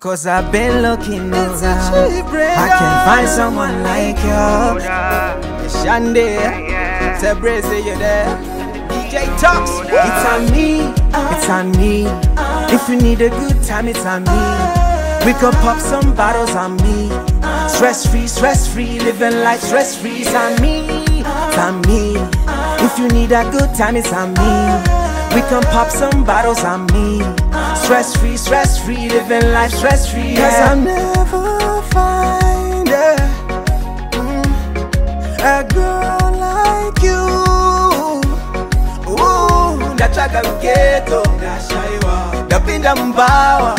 Cause I've been looking around. I can find someone like you. Shande, Tebre, say you there. DJ Tarks, it's on me, it's on me. If you need a good time, it's on me. We can pop some bottles on me. Stress free, stress free, living life stress free. It's on me, it's on me. If you need a good time, it's on me. We can pop some bottles on me. Stress free, stress free, living life stress free. Cause I'll never find a, mm, a girl like you. Ooh, ndachaga mketo, ndapinda mbawa,